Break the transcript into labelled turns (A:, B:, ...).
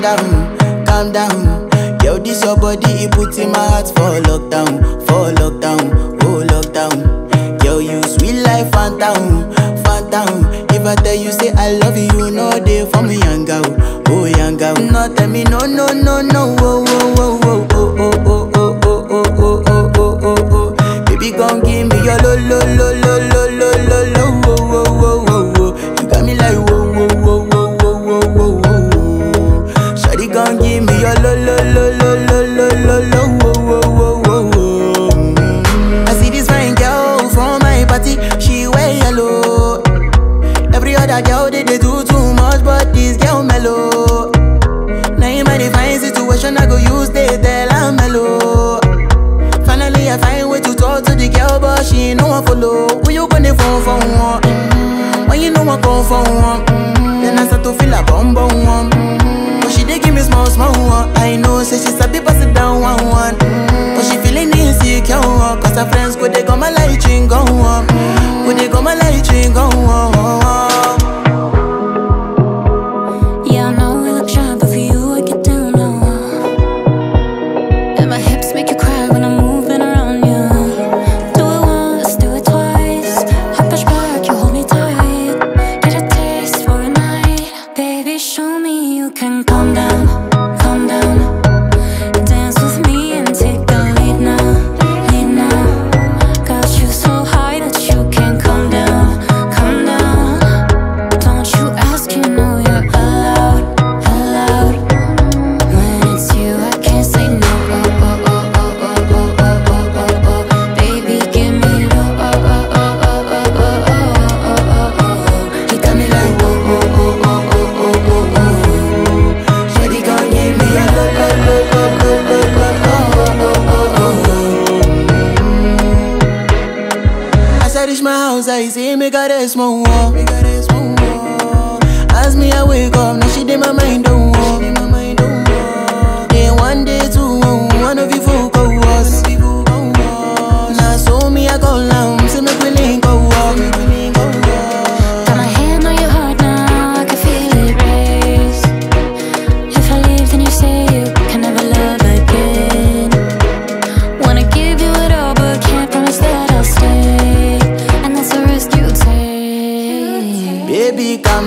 A: calm down, calm down. Yo, this your body, it puts in my heart for lockdown, for lockdown, oh lockdown. Yo, you sweet life, Fanta o, phantom. If I tell you say I love you, you know they for me young oh young. No tell me no, no, no, no, oh, oh, oh, oh, oh, oh, oh, oh, oh, oh, oh, oh, oh, oh. oh. Baby, gon' give me your lo, lo, lo, lo, lo, lo, lo, other girl they, they do too much, but this girl mellow. Now in my divine situation, I go use they tell I'm mellow. Finally, I find way to talk to the girl, but she ain't no one follow. Who you gonna phone for one? Mm-hmm. When you know I come for one, mm-hmm. then I start to feel a bum bum one. Mm-hmm. But she dey give me small small one. I know, say she sabi pass it down one one. Mm-hmm. But she feeling insecure, cause her friends go they go my
B: Entonces I
A: see me got this one.